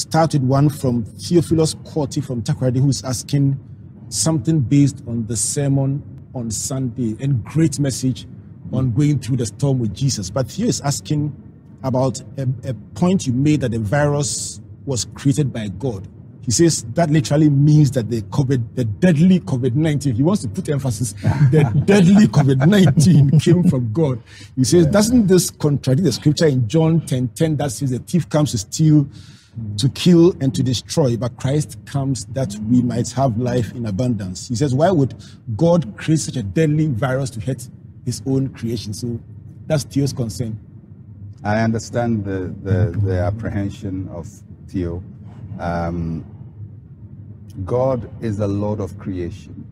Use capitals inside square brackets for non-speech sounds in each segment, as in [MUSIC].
start with one from Theophilus Quartey from Takoradi, who's asking something based on the sermon on Sunday and great message on going through the storm with Jesus. But Theo is asking about a, a point you made that the virus was created by God. He says that literally means that the COVID, the deadly COVID 19, he wants to put emphasis, the [LAUGHS] deadly COVID 19 came from God. He says, yeah. doesn't this contradict the scripture in John 10 10 that says the thief comes to steal, to kill, and to destroy, but Christ comes that we might have life in abundance? He says, why would God create such a deadly virus to hurt his own creation? So that's Theo's concern. I understand the, the, the apprehension of Theo. Um, God is the Lord of creation.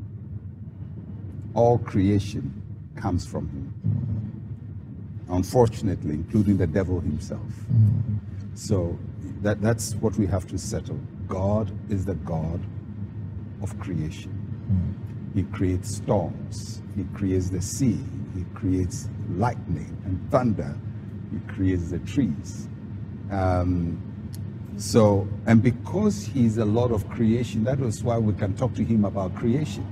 All creation comes from Him. Unfortunately, including the devil himself. So that, that's what we have to settle. God is the God of creation. He creates storms, He creates the sea, He creates lightning and thunder, He creates the trees. Um, so, and because he's a Lord of creation, that is why we can talk to him about creation,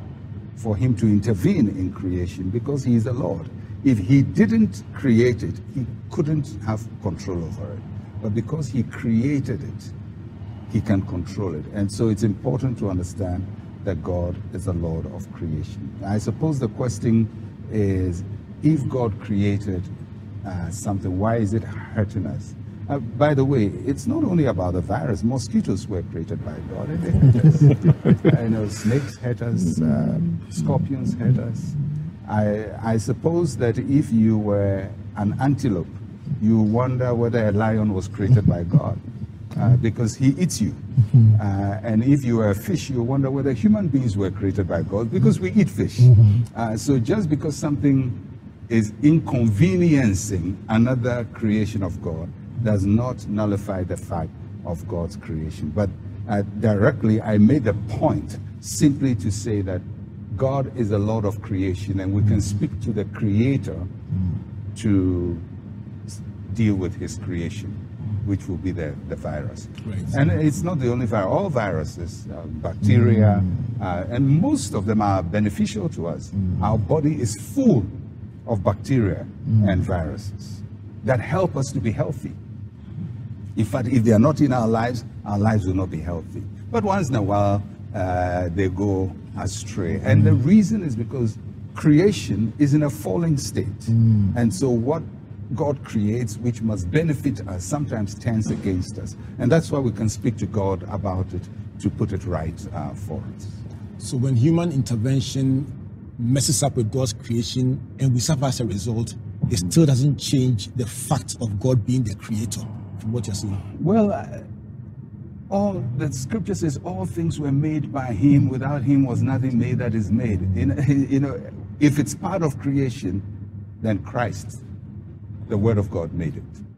for him to intervene in creation, because he is a Lord. If he didn't create it, he couldn't have control over it. But because he created it, he can control it. And so it's important to understand that God is the Lord of creation. I suppose the question is if God created uh, something, why is it hurting us? Uh, by the way, it's not only about the virus. Mosquitoes were created by God. And they hurt us. [LAUGHS] I know snakes hurt us, uh, scorpions hurt us. I, I suppose that if you were an antelope, you wonder whether a lion was created by God. Uh, because he eats you. Uh, and if you are a fish, you wonder whether human beings were created by God because we eat fish. Uh, so just because something is inconveniencing another creation of God does not nullify the fact of God's creation. But uh, directly, I made the point simply to say that God is the Lord of creation, and we can speak to the Creator to deal with His creation, which will be the, the virus. Right. And it's not the only virus, all viruses, uh, bacteria, mm. uh, and most of them are beneficial to us. Mm. Our body is full of bacteria mm. and viruses that help us to be healthy. In fact, if they are not in our lives, our lives will not be healthy. But once in a while, uh, they go astray. And the reason is because creation is in a falling state. Mm. And so what God creates, which must benefit us, sometimes turns against us. And that's why we can speak to God about it to put it right uh, for us. So when human intervention messes up with God's creation and we suffer as a result, it still doesn't change the fact of God being the creator from what you're saying? Well, uh, all the scripture says all things were made by him. Without him was nothing made that is made. You know, [LAUGHS] you know, if it's part of creation, then Christ, the word of God, made it.